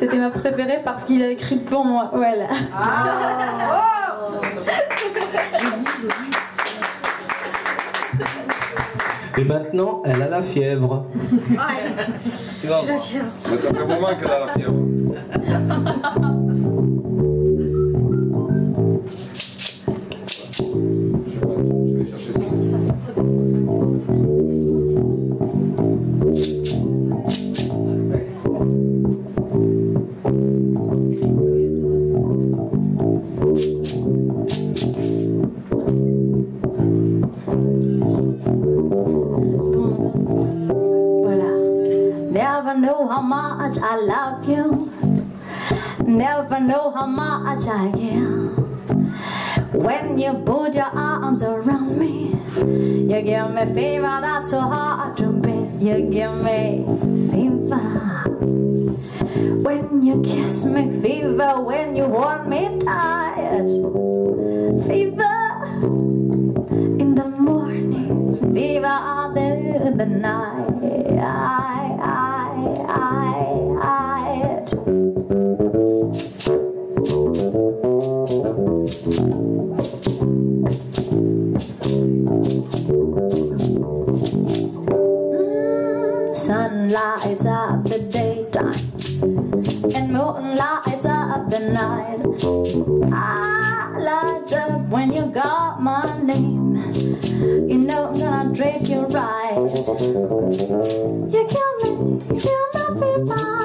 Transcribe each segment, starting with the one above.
C'était ma préférée parce qu'il a écrit pour moi. Voilà. Et maintenant, elle a la fièvre. Tu vois Mais ça fait un moment qu'elle a la fièvre. Know how much I love you. Never know how much I care. When you put your arms around me, you give me fever that's so hard to bear. You give me fever. When you kiss me, fever. When you want me tired, fever. In the morning, fever all the night. Mm, sun lights up the daytime and moon lights up the night. I light up when you got my name. You know I'm gonna treat you right. You kill me, you kill my fever,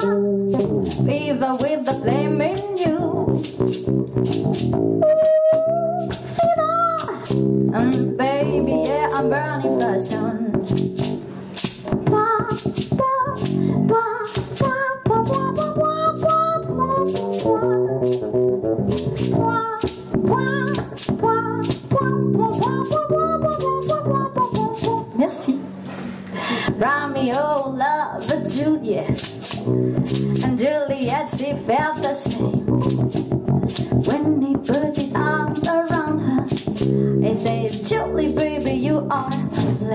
Merci. Romeo loved Juliet, and Juliet she felt the same. When he put his arms around her, he said, "Julie, baby, you are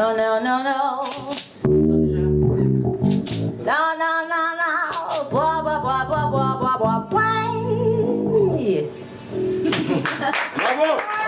Oh, no, no. No, 브라보!